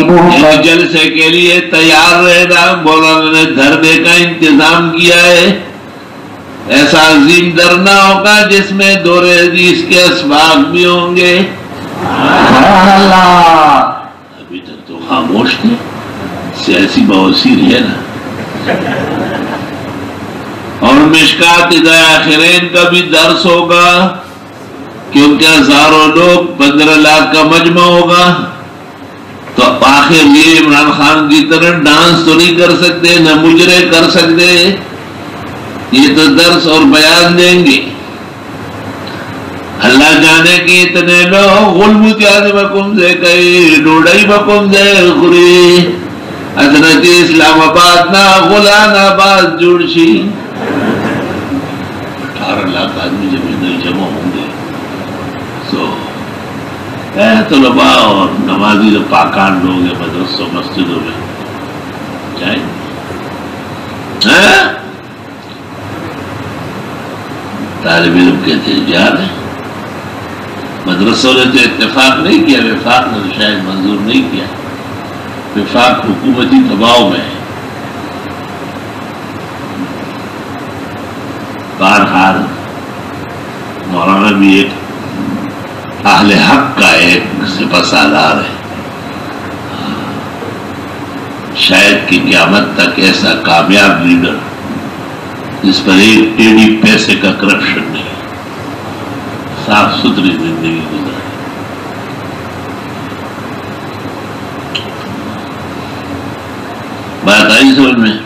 اس جلسے کے لیے تیار رہنا۔ مولانا نے دھرنے کا انتظام کیا ہے۔ ایسا عظیم درنا ہوگا جس میں دور حدیث کے اسباق بھی ہوں گے۔ ابھی تک تو خاموش تھے۔ سیاسی بوسیر ہے نا۔ اور مشکات آخرین کا بھی درس ہوگا۔ کیونکہ ہزاروں لوگ پندرہ لاکھ کا مجمع ہوگا۔ تو آخر یہ عمران خان کی طرح ڈانس تو نہیں کر سکتے، نہ مجرے کر سکتے۔ یہ تو درس اور بیان دیں گے۔ اللہ جانے کی اتنے لوگ غلب تیاد بکم سے کئی ڈوڑائی بکم سے خوری۔ حضرت اسلام آباد نا غلان آباد جوڑشی۔ اٹھارہ لاکھ آدمی جب ادھر جمع ہوں طلباء اور نمازی جو پاکان لوگ ہیں، مدرسوں، مسجدوں میں۔ جائیں۔ طالب علم کہتے ہیں جا رہے مدرسوں نے تو اتفاق نہیں کیا، وفاق نے تو شاید منظور نہیں کیا۔ وفاق حکومتی دباؤ میں ہے۔ بہرحال مولانا بھی ایک اہل حق کا ایک سپہ سالار ہے۔ شاید کہ قیامت تک ایسا کامیاب لیڈر جس پر ایک ٹیڑھی پیسے کا کرپشن نہیں، صاف ستھری زندگی گزاری بات آئی سمجھ میں؟